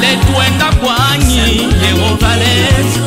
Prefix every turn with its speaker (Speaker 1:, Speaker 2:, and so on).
Speaker 1: letuenda kwanyi Yehova letu